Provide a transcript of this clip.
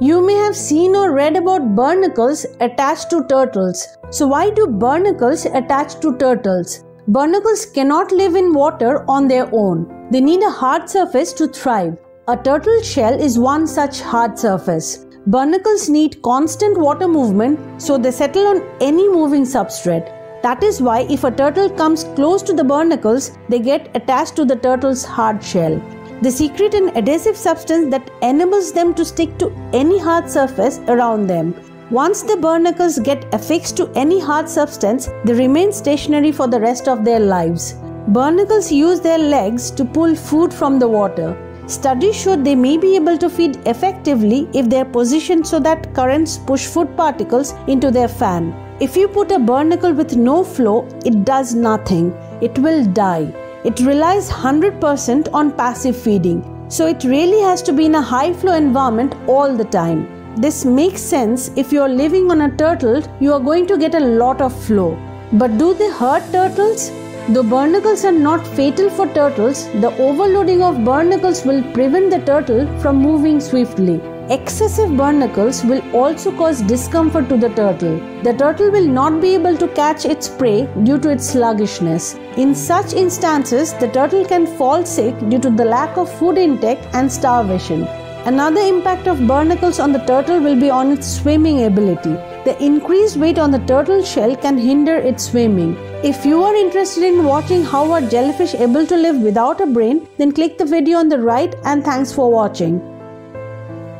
You may have seen or read about barnacles attached to turtles. So, why do barnacles attach to turtles? Barnacles cannot live in water on their own. They need a hard surface to thrive. A turtle shell is one such hard surface. Barnacles need constant water movement so they settle on any moving substrate. That is why if a turtle comes close to the barnacles, they get attached to the turtle's hard shell. They secrete an adhesive substance that enables them to stick to any hard surface around them. Once the barnacles get affixed to any hard substance, they remain stationary for the rest of their lives. Barnacles use their legs to pull food from the water. Studies show they may be able to feed effectively if they are positioned so that currents push food particles into their fan. If you put a barnacle with no flow, it does nothing. It will die. It relies 100% on passive feeding, so it really has to be in a high flow environment all the time. This makes sense if you are living on a turtle, you are going to get a lot of flow. But do they hurt turtles? Though barnacles are not fatal for turtles, the overloading of barnacles will prevent the turtle from moving swiftly. Excessive barnacles will also cause discomfort to the turtle. The turtle will not be able to catch its prey due to its sluggishness. In such instances, the turtle can fall sick due to the lack of food intake and starvation. Another impact of barnacles on the turtle will be on its swimming ability. The increased weight on the turtle shell can hinder its swimming. If you are interested in watching how are jellyfish able to live without a brain, then click the video on the right and thanks for watching.